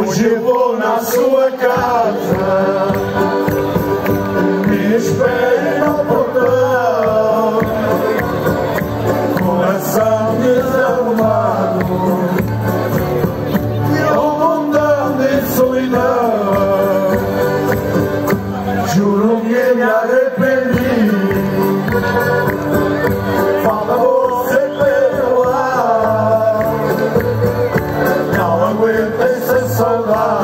Hoje vou na sua casa, 나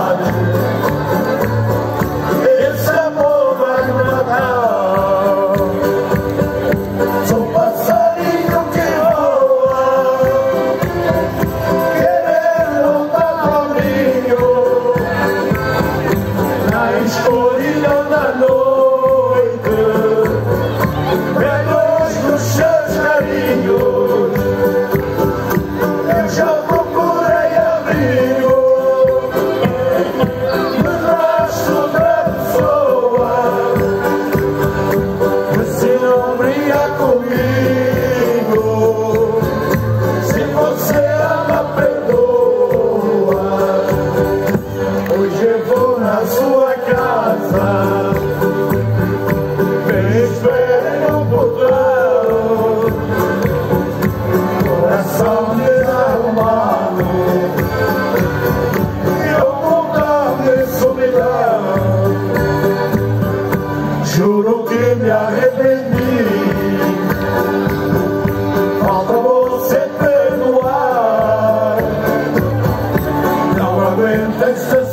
Amen.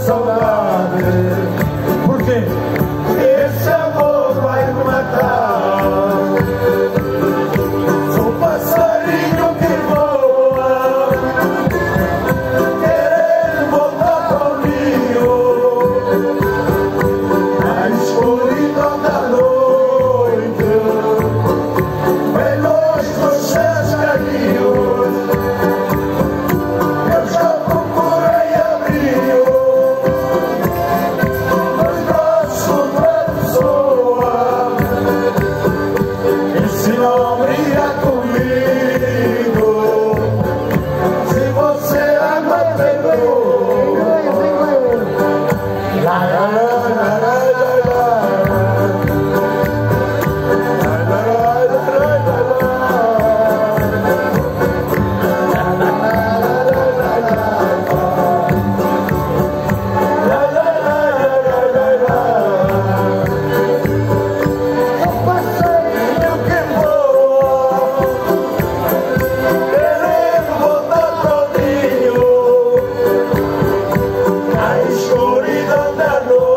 Sola. Yeah. libertador.